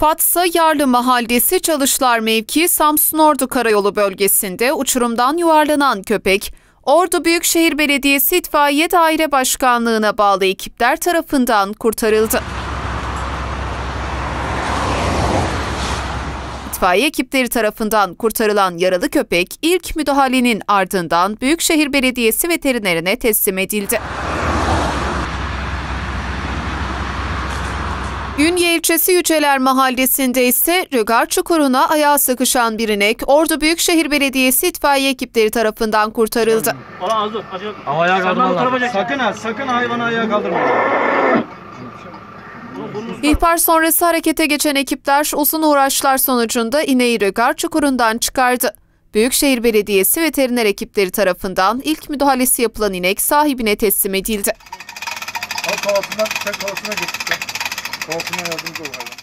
Fatsa Yarlı Mahallesi Çalışlar Mevki Samsun Ordu Karayolu bölgesinde uçurumdan yuvarlanan köpek, Ordu Büyükşehir Belediyesi İtfaiye Daire Başkanlığı'na bağlı ekipler tarafından kurtarıldı. İtfaiye ekipleri tarafından kurtarılan yaralı köpek ilk müdahalenin ardından Büyükşehir Belediyesi veterinerine teslim edildi. Ünye ilçesi Yüceler Mahallesi'nde ise rögar çukuruna ayağı sıkışan bir inek Ordu Büyükşehir Belediyesi itfaiye ekipleri tarafından kurtarıldı. Ona az dur. Ama ayağa kaldırma. Sakın ha, sakın hayvanı ayağa kaldırma. İhbar sonrası harekete geçen ekipler uzun uğraşlar sonucunda ineği rögar çukurundan çıkardı. Büyükşehir Belediyesi veteriner ekipleri tarafından ilk müdahalesi yapılan inek sahibine teslim edildi. Al kafasından, sen kafasına geç. 我今天要怎么做？